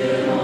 Yeah.